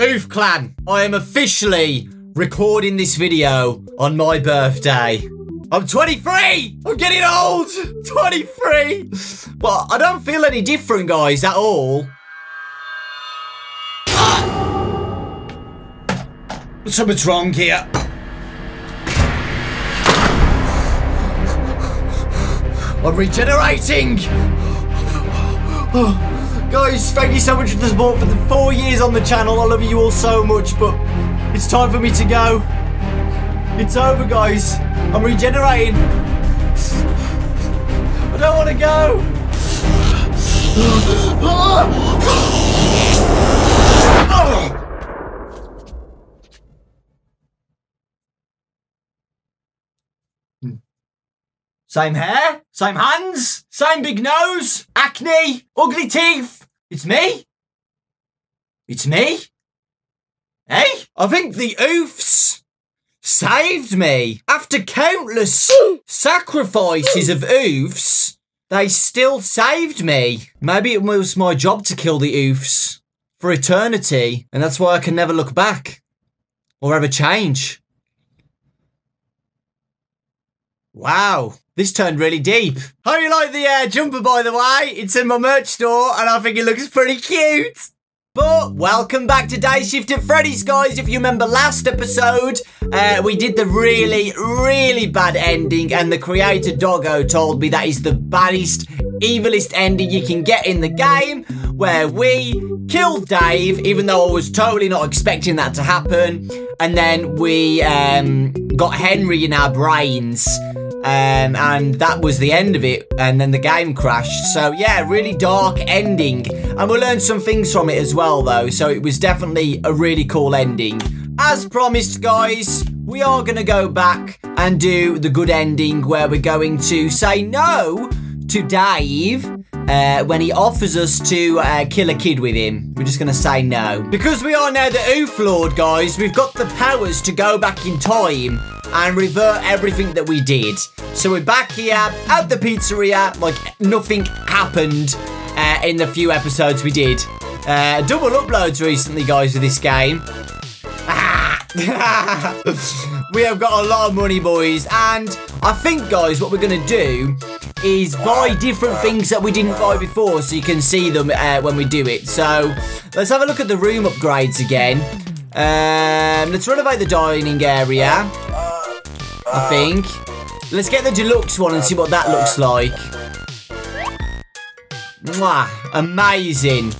Oof Clan, I am officially recording this video on my birthday. I'm 23! I'm getting old! 23! But I don't feel any different, guys, at all. Something's wrong here. I'm regenerating! Oh. Oh, guys, thank you so much for the support for the four years on the channel. I love you all so much, but it's time for me to go. It's over, guys. I'm regenerating. I don't want to go. Same hair, same hands, same big nose, acne, ugly teeth. It's me. It's me. Hey, I think the oofs saved me. After countless sacrifices of oofs, they still saved me. Maybe it was my job to kill the oofs for eternity, and that's why I can never look back or ever change. Wow, this turned really deep. How you like the uh, jumper, by the way? It's in my merch store, and I think it looks pretty cute. But welcome back to Dayshift at Freddy's, guys. If you remember last episode, uh, we did the really, really bad ending, and the creator Doggo told me that is the baddest, evilest ending you can get in the game, where we killed Dave, even though I was totally not expecting that to happen, and then we um, got Henry in our brains. Um, and that was the end of it, and then the game crashed. So yeah, really dark ending, and we learned some things from it as well, though. So it was definitely a really cool ending. As promised, guys, we are gonna go back and do the good ending, where we're going to say no to Dave uh, when he offers us to uh, kill a kid with him. We're just going to say no. Because we are now the Oof Lord, guys, we've got the powers to go back in time and revert everything that we did. So we're back here at the pizzeria like nothing happened uh, in the few episodes we did. Uh, double uploads recently, guys, with this game. we have got a lot of money, boys. And I think, guys, what we're going to do is buy different things that we didn't buy before so you can see them uh, when we do it. So let's have a look at the room upgrades again. Um, let's renovate the dining area. I think. Let's get the deluxe one and see what that looks like. Mwah, amazing.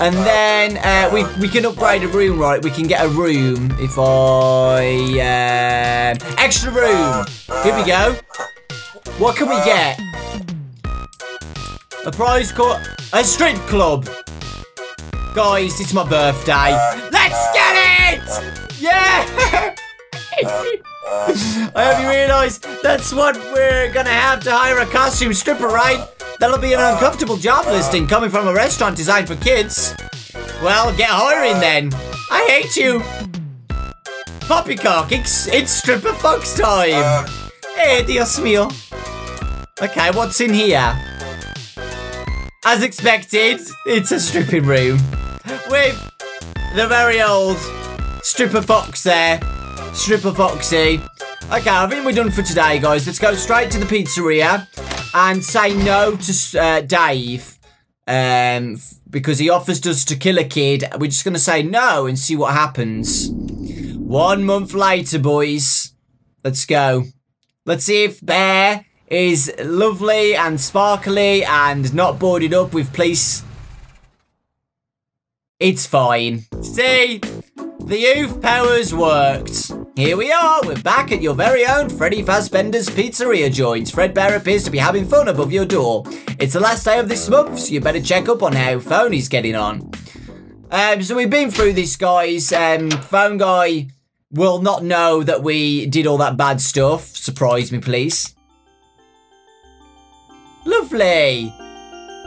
And then uh, we, we can upgrade a room, right? We can get a room if I... Uh, extra room. Here we go. What can we get? A prize called A strip club. Guys, it's my birthday. Let's get it! Yeah! I hope you realise that's what we're gonna have to hire a costume stripper, right? That'll be an uncomfortable job listing coming from a restaurant designed for kids. Well, get hiring then. I hate you. Poppycock, it's, it's stripper fox time. Hey, Dios mío. Okay, what's in here? As expected, it's a stripping room. With the very old stripper fox there. Stripper Foxy. Okay, I think we're done for today, guys. Let's go straight to the pizzeria and say no to uh, Dave. Um, because he offers us to kill a kid. We're just going to say no and see what happens. One month later, boys. Let's go. Let's see if Bear is lovely and sparkly and not boarded up with police. It's fine. See? The youth powers worked. Here we are, we're back at your very own Freddy Fazbender's Pizzeria joint. Fredbear appears to be having fun above your door. It's the last day of this month, so you better check up on how Phony's getting on. Um, so we've been through this, guys. Um, Phone Guy will not know that we did all that bad stuff. Surprise me, please. Lovely.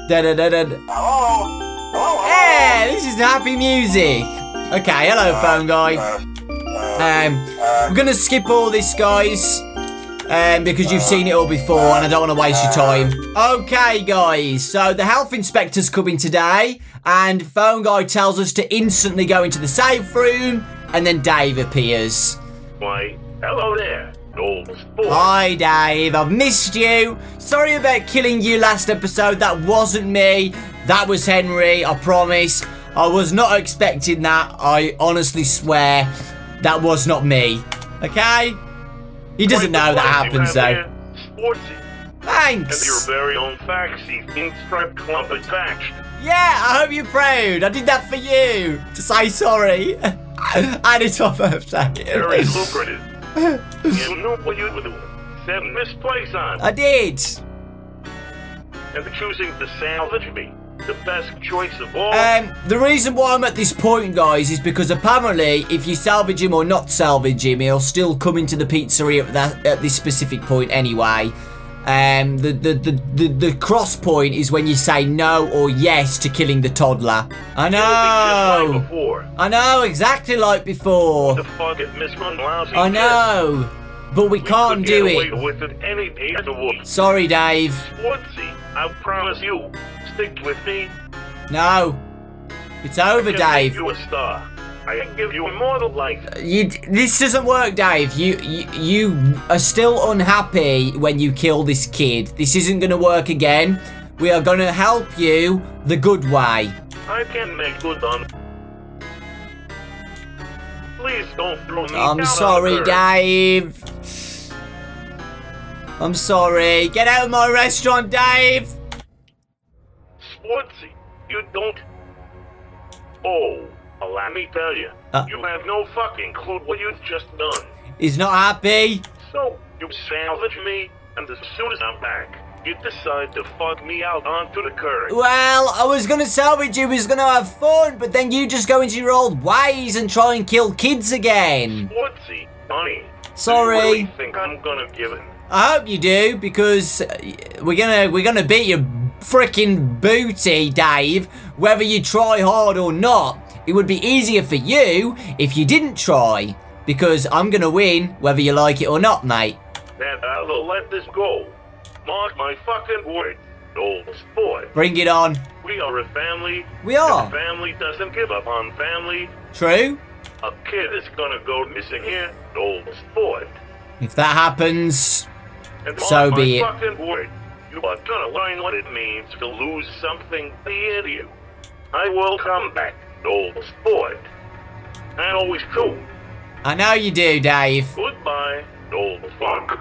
Da da da da. Hello. Hey, this is happy music. Okay, hello, Phone Guy. Um, we're gonna skip all this, guys. Um, because you've seen it all before and I don't want to waste your time. Okay, guys. So the health inspector's coming today and phone guy tells us to instantly go into the safe room and then Dave appears. Why, hello there, old sport. Hi, Dave. I've missed you. Sorry about killing you last episode. That wasn't me. That was Henry. I promise. I was not expecting that. I honestly swear that was not me. Okay? He doesn't know that happens, though. Thanks. And your very own faxy pinstripe clump attached. Yeah, I hope you're proud. I did that for you. To say sorry. and it's my birthday. Very lucrative. you know what you. Set on. I did. And choosing to salvage me. The best choice of all. Um, the reason why I'm at this point, guys, is because apparently, if you salvage him or not salvage him, he'll still come into the pizzeria at, that, at this specific point anyway. Um, the, the, the, the, the cross point is when you say no or yes to killing the toddler. I just like know. before. I know, exactly like before. The fuck it, Miss. I know. But we We can't do it. it any day of the week. Sorry, Dave. Sportsy, I promise you. Stick with me. No. It's over, I Dave. You a star. I can give you immortal life. Uh, you, this doesn't work, Dave. You, you, you are still unhappy when you kill this kid. This isn't going to work again. We are going to help you the good way. I can make good on. Please don't throw me I'm down sorry, on the curb. Dave. I'm sorry. Get out of my restaurant, Dave. Sportsy, you don't. Oh, let me tell you, Uh. you have no fucking clue what you've just done. He's not happy. So, you salvage me, and as soon as I'm back, you decide to fuck me out onto the curb. Well, I was going to salvage you, was going to have fun, but then you just go into your old ways and try and kill kids again. Sportsy, honey. Sorry. You really think I'm gonna give in? I hope you do because we're gonna we're gonna beat your freaking booty, Dave. Whether you try hard or not, it would be easier for you if you didn't try. Because I'm gonna win whether you like it or not, mate. That I will let this go. Mark my fucking word, old sport. Bring it on. We are a family. We are. family doesn't give up on family. True. A kid is gonna go missing here, old sport. If that happens, And So be it. word, you are gonna learn what it means to lose something dear to you. I will come back, old sport. I always do. I know you do, Dave. Goodbye, old fuck.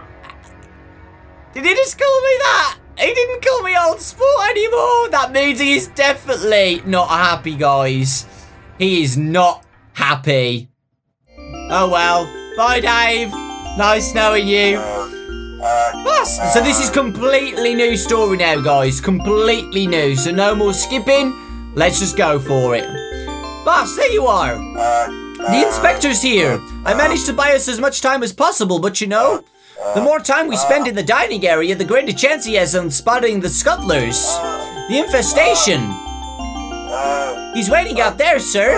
Did he just call me that? He didn't call me old sport anymore. That means he is definitely not happy, guys. He is not happy. Oh well. Bye, Dave. Nice knowing you. Boss, so this is completely new story now, guys. Completely new. So no more skipping. Let's just go for it. Boss, there you are. The inspector's here. I managed to buy us as much time as possible, but you know, the more time we spend in the dining area, the greater chance he has on spotting the scuttlers. The infestation. He's waiting out there, sir.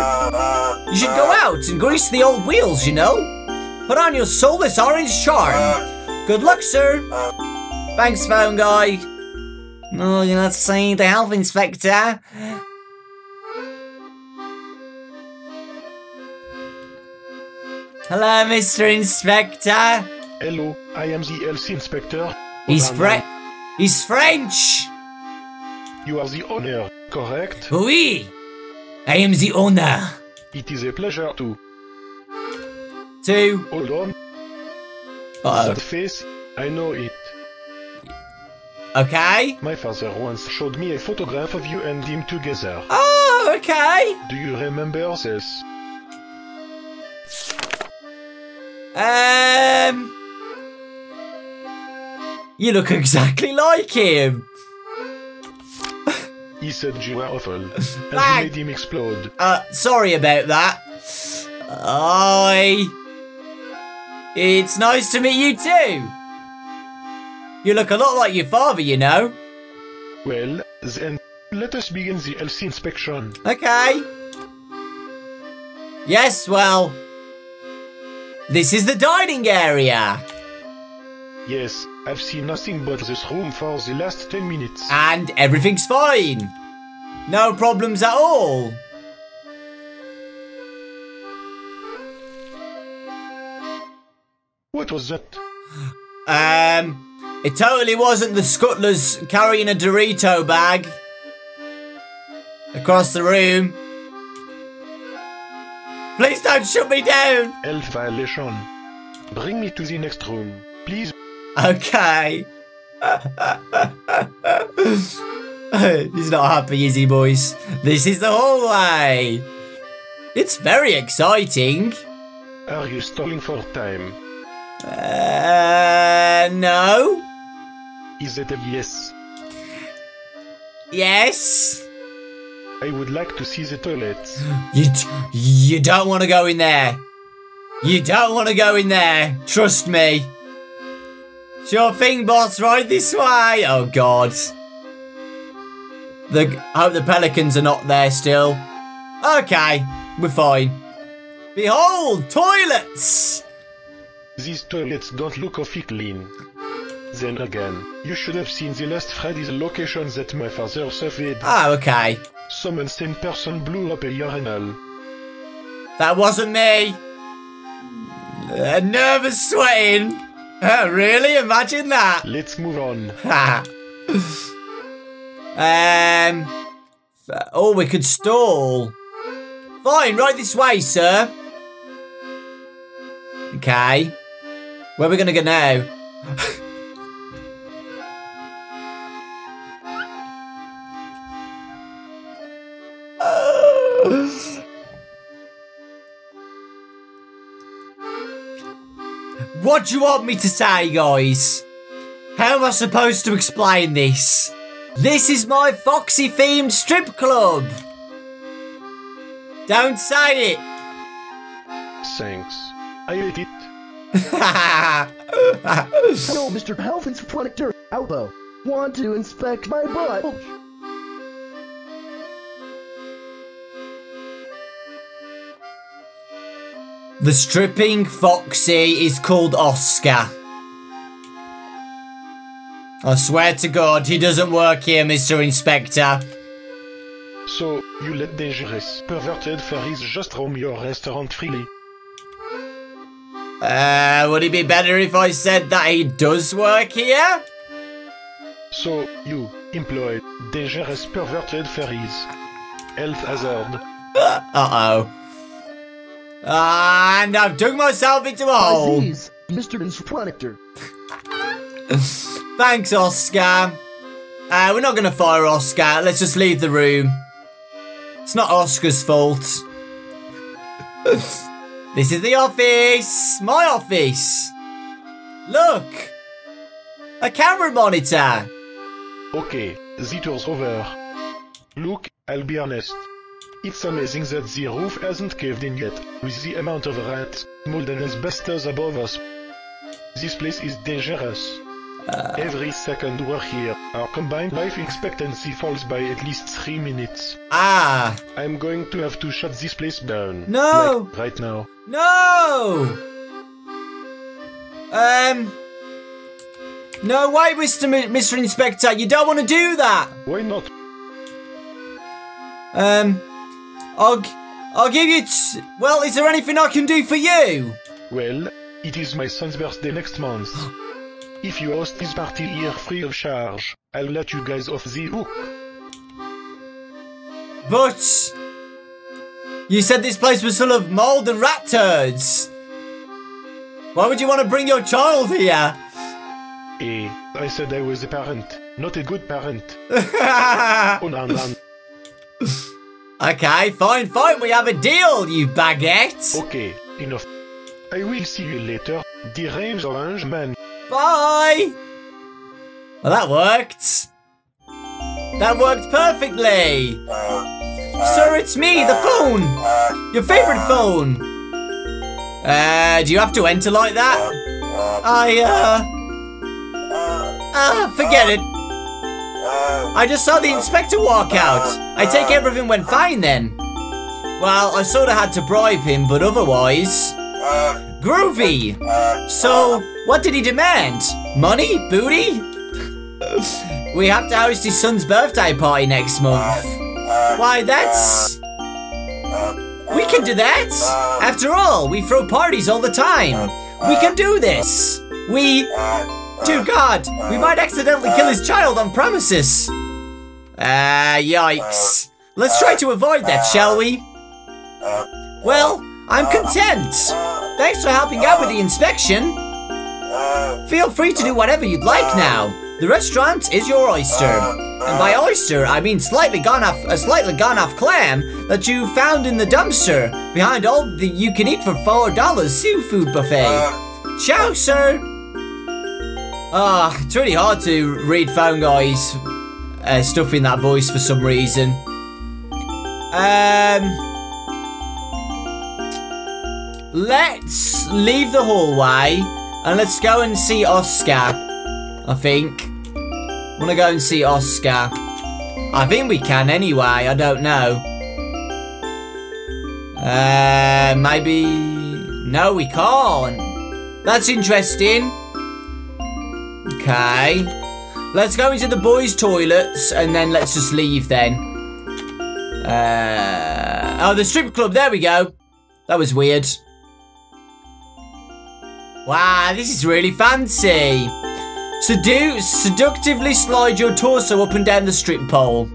You should go out and grease the old wheels, you know. Put on your soulless orange charm. Good luck, sir. Thanks, phone guy. Oh, you're not see the health inspector. Hello, Mr. Inspector. Hello, I am the health inspector. He's Hola, Fre- He's French. You are the owner, correct? Oui. I am the owner. It is a pleasure to Two. hold on. Uh That face, I know it. Okay. My father once showed me a photograph of you and him together. Oh, okay. Do you remember this? Um. You look exactly like him. He said you were awful, and you Thank- made him explode. Uh, sorry about that. I. It's nice to meet you too. You look a lot like your father, you know. Well, then let us begin the LC inspection. Okay. Yes, well. This is the dining area. Yes, I've seen nothing but this room for the last 10 minutes. And everything's fine. No problems at all. What was that? Um, it totally wasn't the scuttlers carrying a Dorito bag across the room. Please don't shut me down. Health violation. Bring me to the next room, please. Okay. He's not happy, is he, boys? This is the hallway. It's very exciting. Are you stalling for time? Uh, no. Is it a yes? Yes. I would like to see the toilets. You you don't want to go in there. You don't want to go in there. Trust me. Sure thing, boss. Right this way. Oh God. The I hope the pelicans are not there still. Okay, we're fine. Behold, toilets. These toilets don't look awfully clean. Then again, you should have seen the last Freddy's location that my father surveyed. Oh, okay. Some insane person blew up a urinal. That wasn't me. Uh, nervous sweating. Uh, really? Imagine that. Let's move on. um. Oh, we could stall. Fine, right this way, sir. Okay. Where are we gonna go now? What do you want me to say, guys? How am I supposed to explain this? This is my Foxy themed strip club. Don't say it. Thanks. I. Hello, Mr. Health Inspector Albo. Want to inspect my butt? the stripping Foxy is called Oscar. I swear to God, he doesn't work here, Mr. Inspector. So, you let dangerous, perverted furries just roam your restaurant freely. Uh, would it be better if I said that he does work here? So, you employ dangerous perverted fairies. Health hazard. Uh-oh. And I've dug myself into a hole. Please, Mr. Inspector. Thanks, Oscar. Uh, we're not going to fire Oscar. Let's just leave the room. It's not Oscar's fault. this is the office. My office. Look. A camera monitor. Okay, the tour's over. Look, I'll be honest. It's amazing that the roof hasn't caved in yet, with the amount of rats, mold and asbestos above us. This place is dangerous. Every second we're here, our combined life expectancy falls by at least three minutes. Ah. I'm going to have to shut this place down. No. Like, right now. No. Um. No way, Mr. M- Mr. Inspector. You don't want to do that. Why not? Um, I'll, I'll give you. T- well, is there anything I can do for you? Well, it is my son's birthday next month. If you host this party here free of charge, I'll let you guys off the hook. But you said this place was full of mold and rat turds. Why would you want to bring your child here? Eh, I said I was a parent, not a good parent. Oh, no, no. okay, fine, fine. We have a deal, you baguette. Okay, enough. I will see you later, deranged orange man. Bye. Well, that worked. That worked perfectly. Sir, it's me, the phone. Your favorite phone. Uh, do you have to enter like that? I, uh... Ah, forget it. I just saw the inspector walk out. I take everything went fine then. Well, I sort of had to bribe him, but otherwise... Groovy! So, what did he demand? Money? Booty? we have to host his son's birthday party next month. Why, that's... We can do that! After all, we throw parties all the time. We can do this! We... Dear God, we might accidentally kill his child on premises. Ah, yikes. Let's try to avoid that, shall we? Well, I'm content. Thanks for helping out with the inspection. Feel free to do whatever you'd like now. The restaurant is your oyster. And by oyster, I mean slightly gone off a slightly gone off clam that you found in the dumpster behind all the you can eat for four dollars seafood buffet. Ciao, sir. Ah, it's really hard to read phone guys uh, stuff in that voice for some reason. Um, let's leave the hallway and let's go and see Oscar. I think. Wanna go and see Oscar? I think we can anyway. I don't know. Uh, maybe. No, we can't. That's interesting. Okay. Let's go into the boys' toilets and then let's just leave then. Uh, oh, the strip club. There we go. That was weird. Wow, this is really fancy. Sedu seductively slide your torso up and down the strip pole.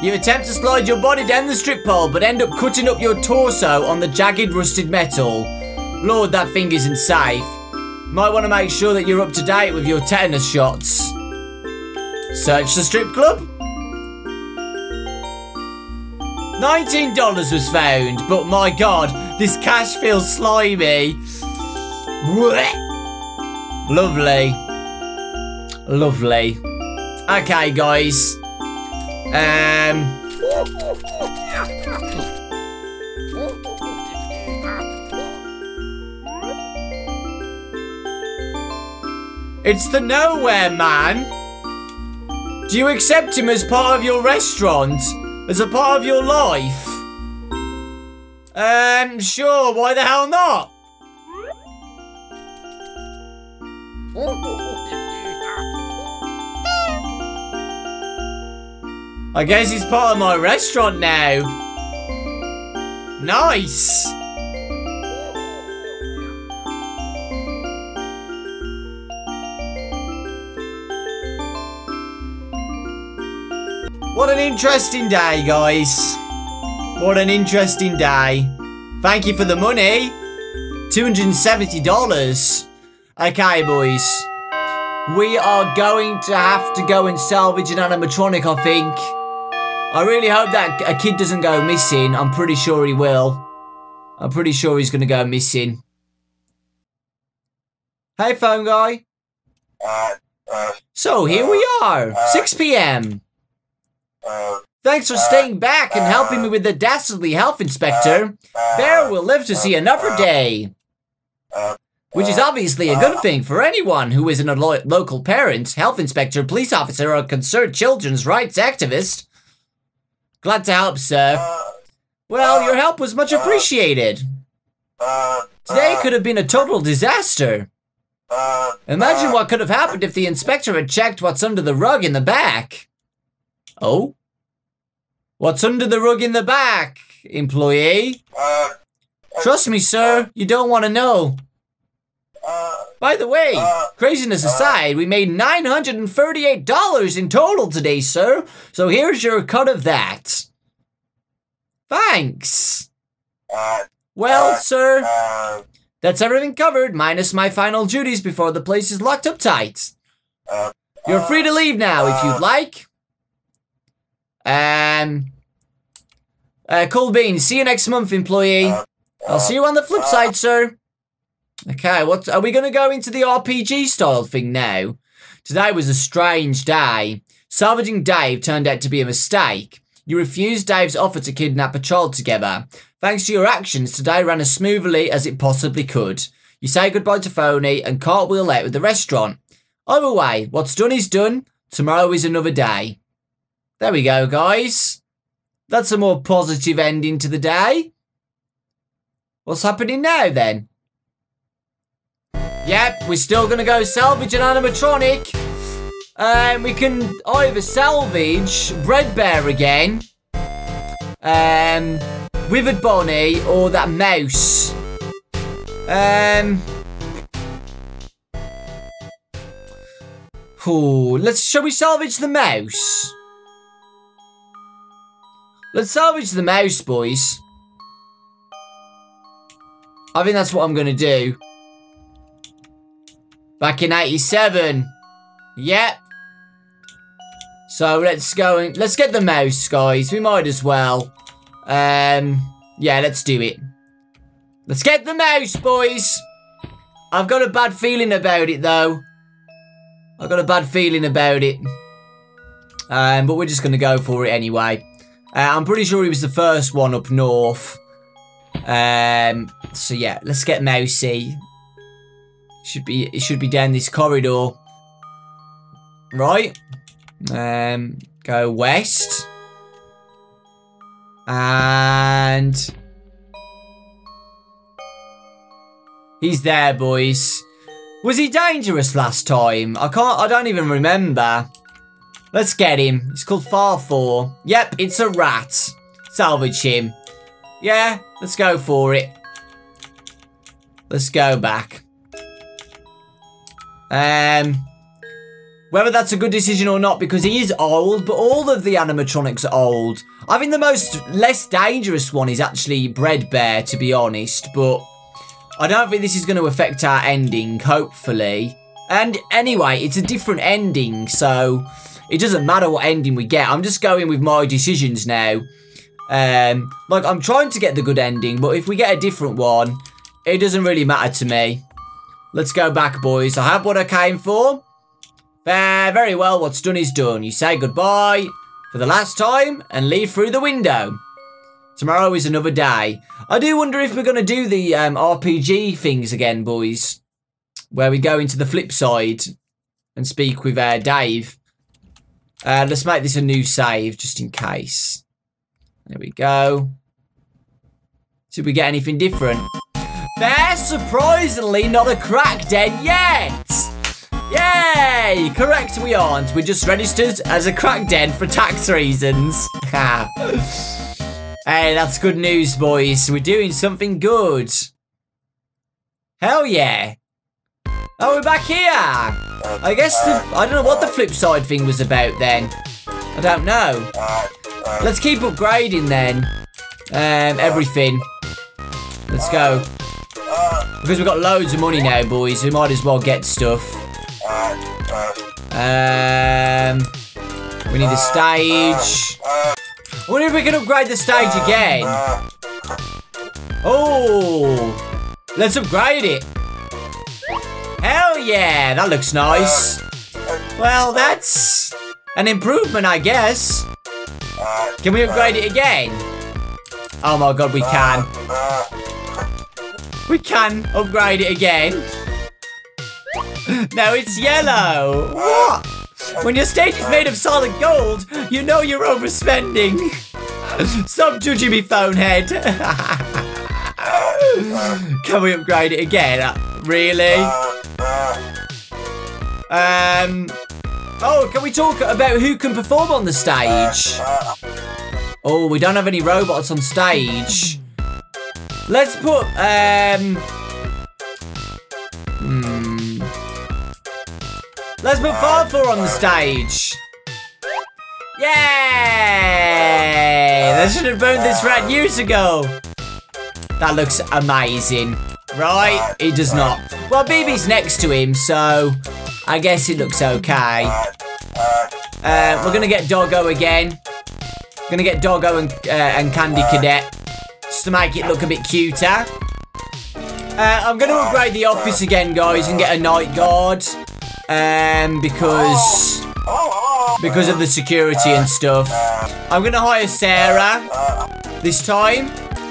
You attempt to slide your body down the strip pole, but end up cutting up your torso on the jagged rusted metal. Lord, that thing isn't safe. Might want to make sure that you're up to date with your tetanus shots. Search the strip club. $19 was found, but my god, this cash feels slimy. Lovely. Lovely. Okay, guys. Um... It's the Nowhere Man. Do you accept him as part of your restaurant? As a part of your life? Um, sure, why the hell not? I guess he's part of my restaurant now. Nice. An interesting day, guys. What an interesting day. Thank you for the money. $270. Okay, boys. We are going to have to go and salvage an animatronic, I think. I really hope that a kid doesn't go missing. I'm pretty sure he will. I'm pretty sure he's going to go missing. Hey, phone guy. Uh, uh, so, here we uh, are. 6 p.m. Thanks for staying back and helping me with the dastardly health inspector. Bear will live to see another day. Which is obviously a good thing for anyone who isn't a lo local parent, health inspector, police officer, or concerned children's rights activist. Glad to help, sir. Well, your help was much appreciated. Today could have been a total disaster. Imagine what could have happened if the inspector had checked what's under the rug in the back. Oh? What's under the rug in the back, employee? Uh, uh, Trust me, sir, uh, you don't want to know. By the way, craziness aside, we made $938 in total today, sir. So here's your cut of that. Thanks. Well, sir, that's everything covered, minus my final duties before the place is locked up tight. You're free to leave now if you'd like. Um, uh, cool beans. See you next month, employee. I'll see you on the flip side, sir. Okay, what are we going to go into the RPG style thing now? Today was a strange day. Salvaging Dave turned out to be a mistake. You refused Dave's offer to kidnap a child together. Thanks to your actions, today ran as smoothly as it possibly could. You say goodbye to Phony and cartwheel out with the restaurant. Either way, what's done is done. Tomorrow is another day. There we go, guys. That's a more positive ending to the day. What's happening now then? Yep, we're still gonna go salvage an animatronic. Um, we can either salvage Fredbear again, um, Withered Bonnie, or that mouse. Um. Oh, let's. Shall we salvage the mouse? Let's salvage the mouse, boys. I think that's what I'm gonna do. Back in 87. Yep. So let's go and let's get the mouse, guys. We might as well. Um, yeah, let's do it. Let's get the mouse, boys. I've got a bad feeling about it, though. I've got a bad feeling about it. Um, but we're just going to go for it anyway. Uh, I'm pretty sure he was the first one up north. Um, so yeah, let's get Mousy. Should be it should be down this corridor. Right. Um go west. And He's there, boys. Was he dangerous last time? I can't I don't even remember. Let's get him. It's called Farfor. Yep, it's a rat. Salvage him. Yeah, let's go for it. Let's go back. Um, whether that's a good decision or not, because he is old, but all of the animatronics are old. I think the most less dangerous one is actually Fredbear, to be honest, but I don't think this is going to affect our ending, hopefully. And anyway, it's a different ending, so it doesn't matter what ending we get. I'm just going with my decisions now. Um, like, I'm trying to get the good ending, but if we get a different one, it doesn't really matter to me. Let's go back, boys. I have what I came for. Fair, very well, what's done is done. You say goodbye for the last time and leave through the window. Tomorrow is another day. I do wonder if we're going to do the um, RPG things again, boys. Where we go into the flip side and speak with uh, Dave. Uh, let's make this a new save, just in case. There we go. If we get anything different. There's surprisingly not a crack den yet! Yay! Correct, we aren't. We're just registered as a crack den for tax reasons. hey, that's good news, boys. We're doing something good. Hell yeah. Oh, we're back here. I guess the, I don't know what the flip side thing was about then. I don't know. Let's keep upgrading then. Um, everything. Let's go. Because we've got loads of money now, boys. We might as well get stuff. Um, we need a stage. I wonder if we can upgrade the stage again. Oh, let's upgrade it. Hell yeah, that looks nice. Well, that's an improvement, I guess. Can we upgrade it again? Oh my god, we can. We can upgrade it again. now it's yellow. What? When your stage is made of solid gold, you know you're overspending. Stop judging me, phonehead. Can we upgrade it again? Really? Um. Oh, can we talk about who can perform on the stage? Oh, we don't have any robots on stage. Let's put, um... Hmm... Let's put Farfor on the stage. Yay! They should have burned this rat years ago. That looks amazing. Right? he does not. Well, BB's next to him, so I guess it looks okay. Uh, we're gonna get Doggo again. Gonna get Doggo and, uh, and Candy Cadet just to make it look a bit cuter. Uh, I'm gonna upgrade the office again, guys, and get a night guard. Um, because because of the security and stuff. I'm gonna hire Sarah this time,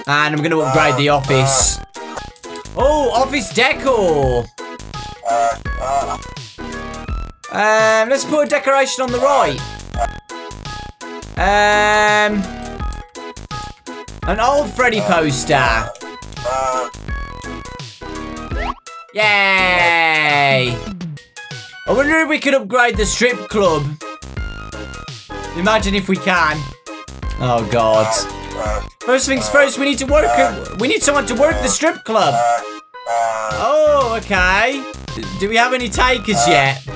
and I'm gonna upgrade the office. Oh, office decor. Um, let's put a decoration on the right. Um, An old Freddy poster. Yay! I wonder if we could upgrade the strip club. Imagine if we can. Oh god. First things first, we need to work. We need someone to work the strip club. Oh, okay. Do we have any takers yet?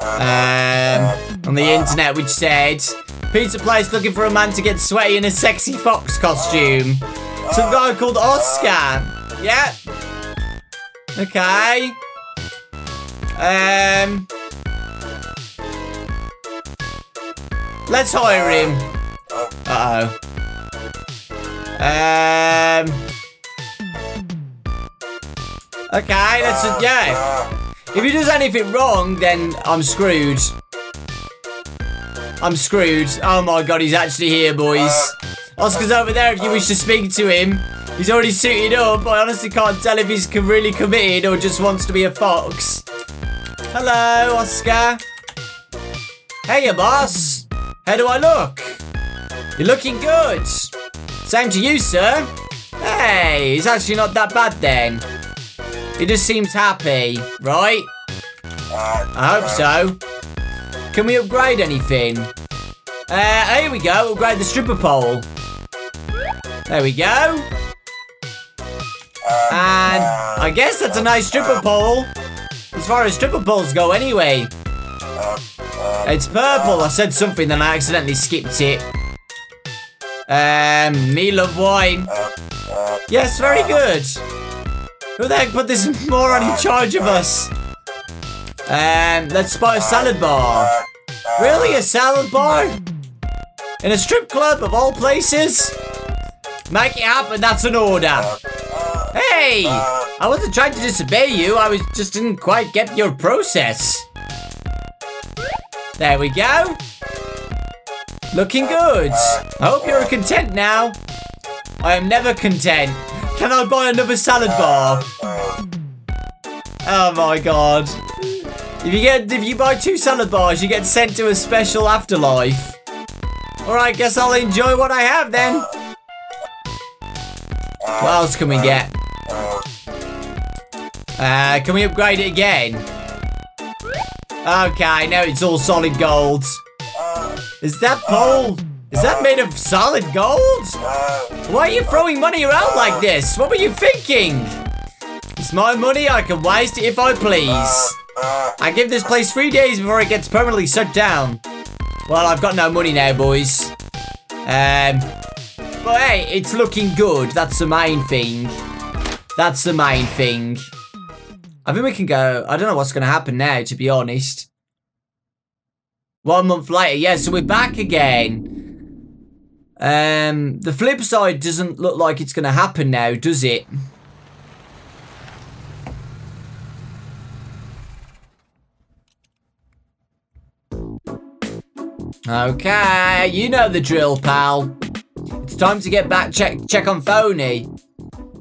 Um, on the internet, which said pizza place looking for a man to get sweaty in a sexy fox costume. Some guy called Oscar. Yeah. Okay. Um. Let's hire him. Uh oh. Um. Okay, let's yeah. If he does anything wrong, then I'm screwed. I'm screwed. Oh my god, he's actually here, boys. Oscar's over there if you wish to speak to him. He's already suited up. I honestly can't tell if he's really committed or just wants to be a fox. Hello, Oscar. Hey, boss. How do I look? You're looking good. Same to you, sir. Hey, it's actually not that bad then. He just seems happy, right? I hope so. Can we upgrade anything? Uh, here we go. Upgrade the stripper pole. There we go. And I guess that's a nice stripper pole. As far as stripper poles go anyway. It's purple. I said something then I accidentally skipped it. Um, me love wine. Yes, very good. Who the heck put this moron in charge of us? Um, let's spot a salad bar. Really, a salad bar? In a strip club of all places? Make it happen, that's an order. Hey! I wasn't trying to disobey you, I was just didn't quite get your process. There we go. Looking good. I hope you're content now. I am never content. Can I buy another salad bar? Oh my god. If you get if you buy two salad bars, you get sent to a special afterlife. Alright, guess I'll enjoy what I have then. What else can we get? Uh, can we upgrade it again? Okay, now it's all solid gold. Is that pole? Is that made of solid gold? Why are you throwing money around like this? What were you thinking? It's my money, I can waste it if I please. I give this place three days before it gets permanently shut down. Well, I've got no money now, boys. Um, but hey, it's looking good. That's the main thing. That's the main thing. I think we can go. I don't know what's going to happen now, to be honest. One month later. Yeah, so we're back again. Um, the flip side doesn't look like it's going to happen now, does it? Okay, you know the drill, pal. It's time to get back, check check on Phony.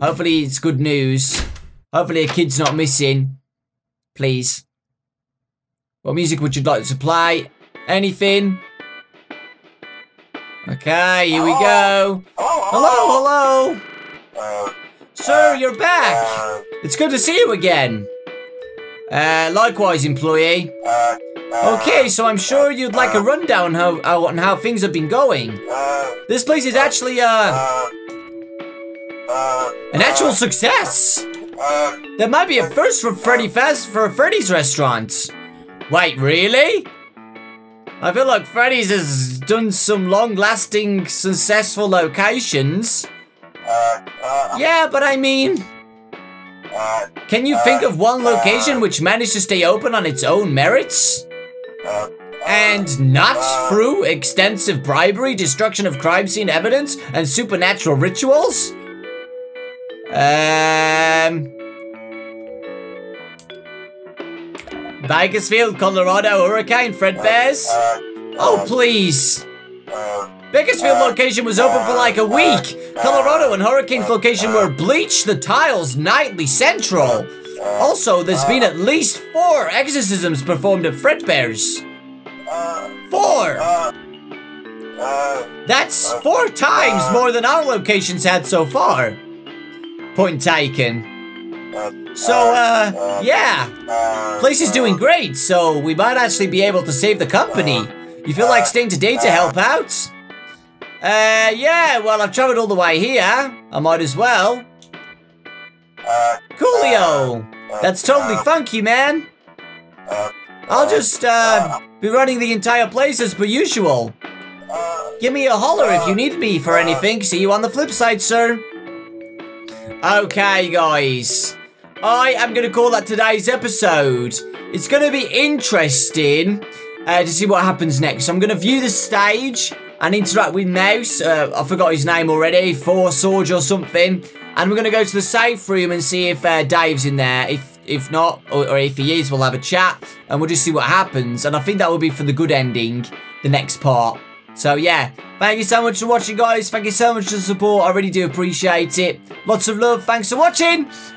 Hopefully it's good news. Hopefully a kid's not missing. Please. What music would you like to play? Anything? Okay, here we go. Hello, hello. Uh, Sir, uh, you're back. Uh, it's good to see you again. Uh, likewise, employee. Okay, so I'm sure you'd like a rundown how, how, on how things have been going. This place is actually, uh, an actual success. There might be a first for Freddy Fest for a Freddy's restaurant. Wait, really? I feel like Freddy's has done some long-lasting, successful locations. Uh, uh, yeah, but I mean... Uh, can you think of one location which managed to stay open on its own merits? And not through extensive bribery, destruction of crime scene evidence, and supernatural rituals? Um... Bakersfield, Colorado, Hurricane, Fredbear's? Oh, please. Bakersfield location was open for like a week. Colorado and Hurricane's location were bleached the tiles nightly central. Also, there's been at least four exorcisms performed at Fredbear's. Four! That's four times more than our locations had so far. Point taken. So, uh, yeah. Place is doing great, so we might actually be able to save the company. You feel like staying today to help out? Uh, yeah, well, I've traveled all the way here. I might as well. Coolio! That's totally funky, man. I'll just, uh, be running the entire place as per usual. Give me a holler if you need me for anything. See you on the flip side, sir. Okay, guys. I am going to call that today's episode. It's going to be interesting uh, to see what happens next. So I'm going to view the stage and interact with Mouse. Uh, I forgot his name already. Forge or something. And we're going to go to the safe room and see if uh, Dave's in there. If if not, or, or if he is, we'll have a chat. And we'll just see what happens. And I think that will be for the good ending. The next part. So yeah, thank you so much for watching guys. Thank you so much for the support. I really do appreciate it. Lots of love. Thanks for watching.